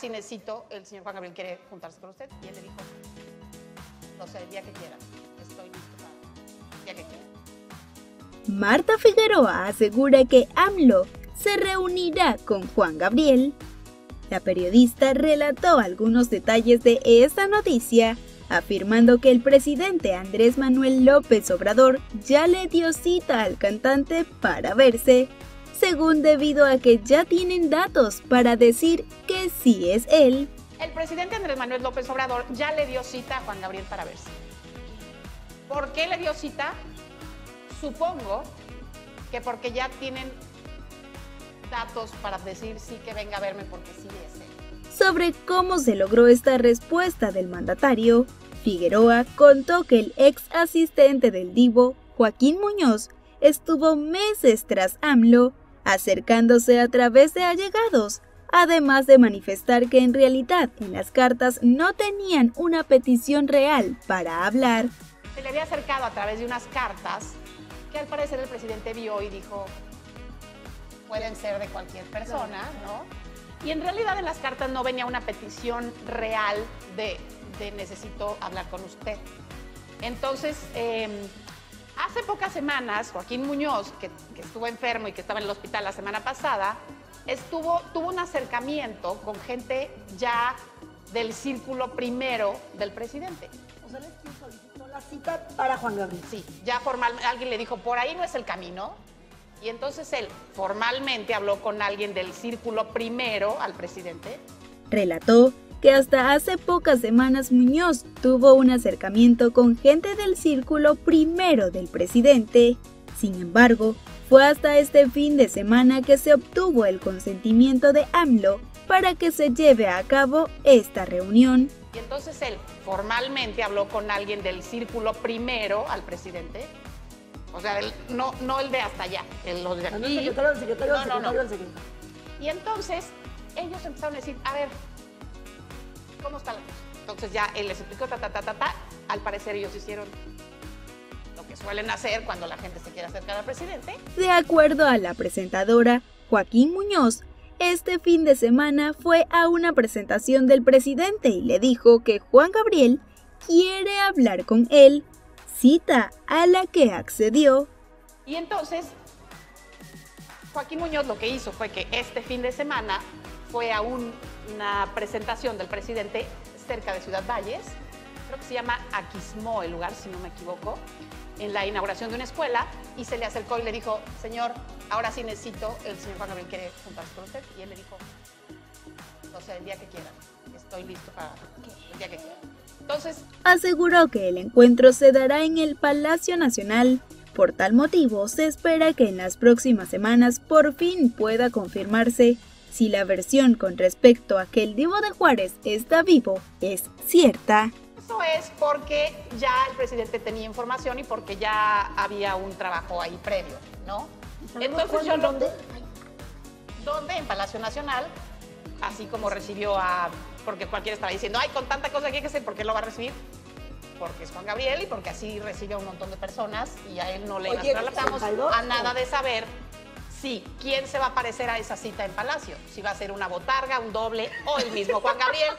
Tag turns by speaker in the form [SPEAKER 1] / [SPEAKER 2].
[SPEAKER 1] sí necesito, el señor Juan Gabriel quiere juntarse con usted. Y le dijo, no sé, el día que quiera, estoy listo el día que quiera.
[SPEAKER 2] Marta Figueroa asegura que AMLO se reunirá con Juan Gabriel. La periodista relató algunos detalles de esta noticia, afirmando que el presidente Andrés Manuel López Obrador ya le dio cita al cantante para verse, según debido a que ya tienen datos para decir que sí es él.
[SPEAKER 1] El presidente Andrés Manuel López Obrador ya le dio cita a Juan Gabriel para verse. ¿Por qué le dio cita? Supongo que porque ya tienen datos para decir sí que venga a verme porque sí es él.
[SPEAKER 2] Sobre cómo se logró esta respuesta del mandatario, Figueroa contó que el ex asistente del divo, Joaquín Muñoz, estuvo meses tras AMLO, acercándose a través de allegados, además de manifestar que en realidad en las cartas no tenían una petición real para hablar.
[SPEAKER 1] Se le había acercado a través de unas cartas que al parecer el presidente vio y dijo, pueden ser de cualquier persona, ¿no? Y en realidad en las cartas no venía una petición real de, necesito hablar con usted. Entonces, eh, hace pocas semanas, Joaquín Muñoz, que, que, estuvo enfermo y que estaba en el hospital la semana pasada, estuvo, tuvo un acercamiento con gente ya del círculo primero del presidente.
[SPEAKER 3] O sea, le solicitó la cita para Juan Gabriel.
[SPEAKER 1] Sí, ya formalmente alguien le dijo, por ahí no es el camino. Y entonces él formalmente habló con alguien del círculo primero al presidente.
[SPEAKER 2] Relató que hasta hace pocas semanas Muñoz tuvo un acercamiento con gente del círculo primero del presidente. Sin embargo, fue hasta este fin de semana que se obtuvo el consentimiento de AMLO para que se lleve a cabo esta reunión.
[SPEAKER 1] Y entonces él formalmente habló con alguien del círculo primero al presidente. O sea, el, no, no el de hasta allá, el los de aquí.
[SPEAKER 3] No,
[SPEAKER 1] No, no. Y entonces ellos empezaron a decir, a ver, Entonces ya él les explicó, ta, ta, ta, ta, ta. Al parecer ellos hicieron lo que suelen hacer cuando la gente se quiere acercar al presidente.
[SPEAKER 2] De acuerdo a la presentadora, Joaquín Muñoz, este fin de semana fue a una presentación del presidente y le dijo que Juan Gabriel quiere hablar con él, cita a la que accedió.
[SPEAKER 1] Y entonces Joaquín Muñoz lo que hizo fue que este fin de semana fue a un- una presentación del presidente cerca de Ciudad Valles, creo que se llama Aquismó el lugar, si no me equivoco, en la inauguración de una escuela, y se le acercó y le dijo, señor, ahora sí necesito, el señor Juan Gabriel quiere juntarse con usted, y él le dijo, no sé, el día que quiera, estoy listo para el día que quiera. Entonces,
[SPEAKER 2] Aseguró que el encuentro se dará en el Palacio Nacional. Por tal motivo, se espera que en las próximas semanas por fin pueda confirmarse si la versión con respecto a que el Divo de Juárez está vivo es cierta.
[SPEAKER 1] Eso es porque ya el presidente tenía información y porque ya había un trabajo ahí previo, ¿no?
[SPEAKER 3] ¿Sabemos
[SPEAKER 1] Entonces yo
[SPEAKER 3] dónde?
[SPEAKER 1] ¿Dónde? En Palacio Nacional, así como recibió a... Porque cualquiera estaba diciendo, ay, con tanta cosa que hay que hacer, ¿por qué lo va a recibir? Porque es Juan Gabriel y porque así recibe a un montón de personas y a él no le estamos
[SPEAKER 3] 62,
[SPEAKER 1] a nada de saber si quién se va a aparecer a esa cita en Palacio. Si va a ser una botarga, un doble o el mismo Juan Gabriel.